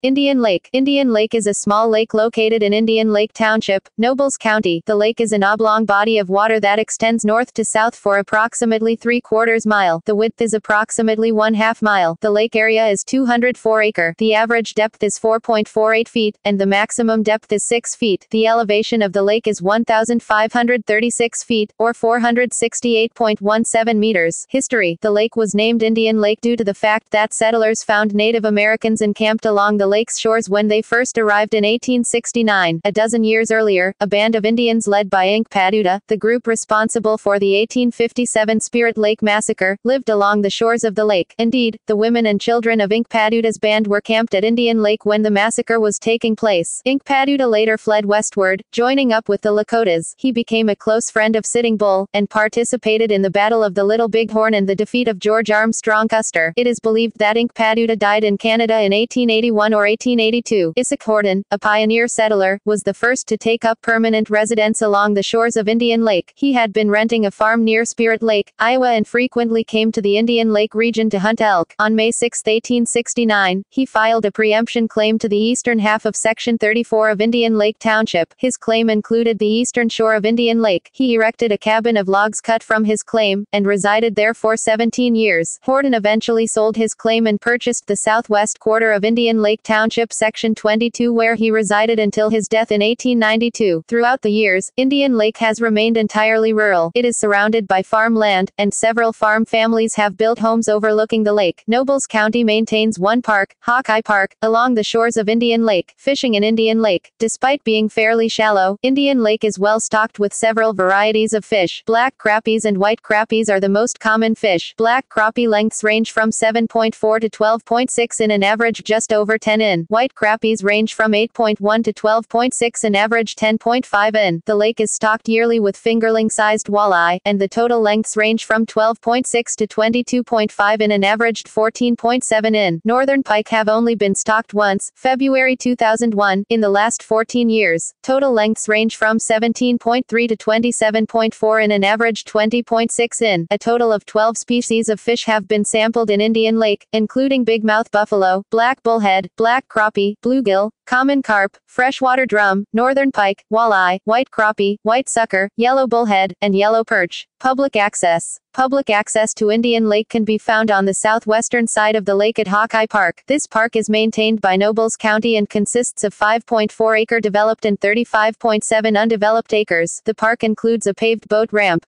Indian Lake. Indian Lake is a small lake located in Indian Lake Township, Nobles County. The lake is an oblong body of water that extends north to south for approximately three quarters mile. The width is approximately one half mile. The lake area is 204 acre. The average depth is 4.48 feet, and the maximum depth is 6 feet. The elevation of the lake is 1,536 feet, or 468.17 meters. History. The lake was named Indian Lake due to the fact that settlers found Native Americans encamped along the lake's shores when they first arrived in 1869. A dozen years earlier, a band of Indians led by Inkpaduta, the group responsible for the 1857 Spirit Lake Massacre, lived along the shores of the lake. Indeed, the women and children of Inkpaduta's band were camped at Indian Lake when the massacre was taking place. Inkpaduta later fled westward, joining up with the Lakotas. He became a close friend of Sitting Bull, and participated in the Battle of the Little Bighorn and the defeat of George Armstrong Custer. It is believed that Inkpaduta died in Canada in 1881 or 1882. Isaac Horton, a pioneer settler, was the first to take up permanent residence along the shores of Indian Lake. He had been renting a farm near Spirit Lake, Iowa and frequently came to the Indian Lake region to hunt elk. On May 6, 1869, he filed a preemption claim to the eastern half of Section 34 of Indian Lake Township. His claim included the eastern shore of Indian Lake. He erected a cabin of logs cut from his claim, and resided there for 17 years. Horton eventually sold his claim and purchased the southwest quarter of Indian Lake Township Section 22 where he resided until his death in 1892. Throughout the years, Indian Lake has remained entirely rural. It is surrounded by farmland, and several farm families have built homes overlooking the lake. Nobles County maintains one park, Hawkeye Park, along the shores of Indian Lake. Fishing in Indian Lake. Despite being fairly shallow, Indian Lake is well stocked with several varieties of fish. Black crappies and white crappies are the most common fish. Black crappie lengths range from 7.4 to 12.6 in an average just over 10 in. White crappies range from 8.1 to 12.6 and average 10.5 in. The lake is stocked yearly with fingerling-sized walleye, and the total lengths range from 12.6 to 22.5 in and averaged 14.7 in. Northern pike have only been stocked once, February 2001, in the last 14 years. Total lengths range from 17.3 to 27.4 in and average 20.6 in. A total of 12 species of fish have been sampled in Indian Lake, including bigmouth buffalo, black bullhead, black crappie, bluegill, common carp, freshwater drum, northern pike, walleye, white crappie, white sucker, yellow bullhead, and yellow perch. Public access. Public access to Indian Lake can be found on the southwestern side of the lake at Hawkeye Park. This park is maintained by Nobles County and consists of 5.4 acre developed and 35.7 undeveloped acres. The park includes a paved boat ramp,